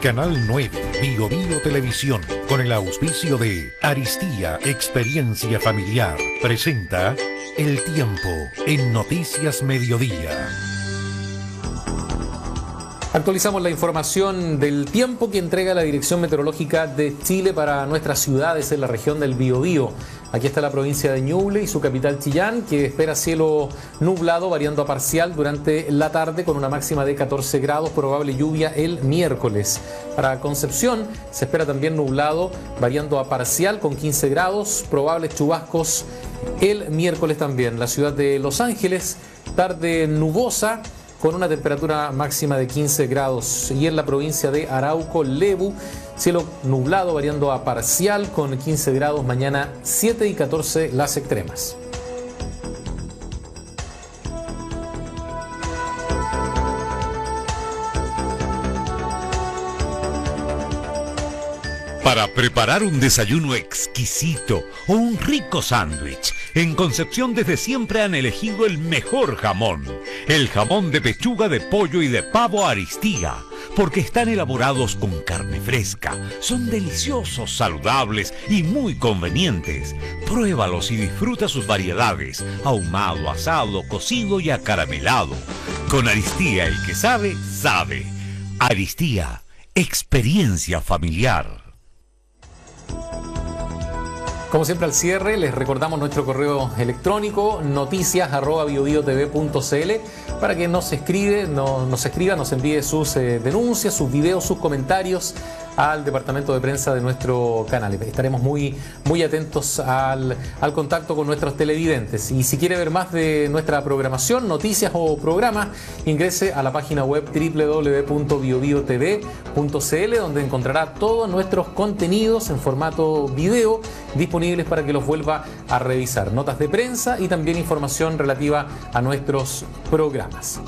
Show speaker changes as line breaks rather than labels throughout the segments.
Canal 9, Bio Bio Televisión, con el auspicio de Aristía Experiencia Familiar, presenta El Tiempo en Noticias Mediodía.
Actualizamos la información del tiempo que entrega la Dirección Meteorológica de Chile para nuestras ciudades en la región del Biobío. Aquí está la provincia de Ñuble y su capital Chillán, que espera cielo nublado variando a parcial durante la tarde con una máxima de 14 grados, probable lluvia el miércoles. Para Concepción se espera también nublado variando a parcial con 15 grados, probables chubascos el miércoles también. La ciudad de Los Ángeles, tarde nubosa con una temperatura máxima de 15 grados. Y en la provincia de Arauco, Lebu, cielo nublado variando a parcial con 15 grados mañana 7 y 14 las extremas.
Para preparar un desayuno exquisito o un rico sándwich, en Concepción desde siempre han elegido el mejor jamón, el jamón de pechuga de pollo y de pavo Aristía, porque están elaborados con carne fresca, son deliciosos, saludables y muy convenientes. Pruébalos y disfruta sus variedades, ahumado, asado, cocido y acaramelado. Con Aristía el que sabe, sabe. Aristía, experiencia familiar.
Como siempre al cierre, les recordamos nuestro correo electrónico noticias.biodiotv.cl para que nos, escribe, nos escriba, nos envíe sus eh, denuncias, sus videos, sus comentarios al departamento de prensa de nuestro canal. Estaremos muy, muy atentos al, contacto con nuestros televidentes. Y si quiere ver más de nuestra programación, noticias o programas, ingrese a la página web www.biobiotv.cl donde encontrará todos nuestros contenidos en formato video disponibles para que los vuelva a revisar. Notas de prensa y también información relativa a nuestros programas.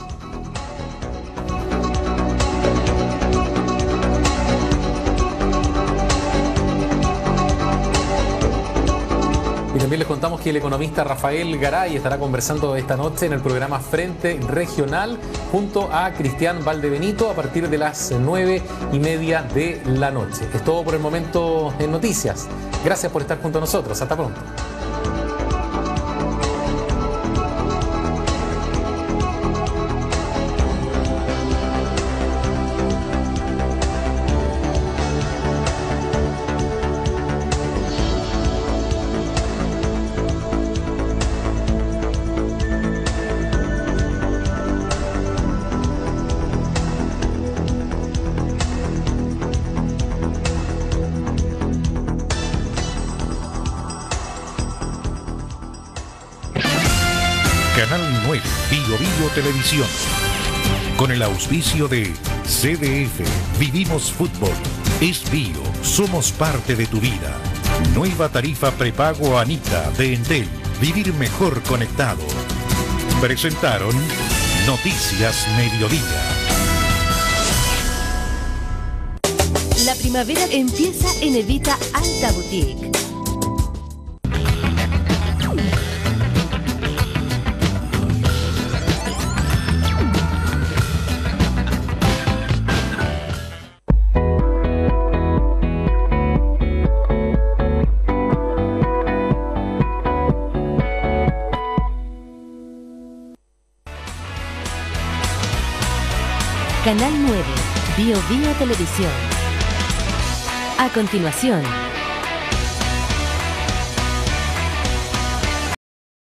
Y también les contamos que el economista Rafael Garay estará conversando esta noche en el programa Frente Regional junto a Cristian Valdebenito a partir de las nueve y media de la noche. Es todo por el momento en noticias. Gracias por estar junto a nosotros. Hasta pronto.
Televisión. Con el auspicio de CDF, Vivimos Fútbol, Es Bio, somos parte de tu vida. Nueva tarifa prepago Anita de Entel, vivir mejor conectado. Presentaron Noticias Mediodía.
La primavera empieza en Evita Alta Boutique Canal 9, Bio Bio Televisión. A continuación,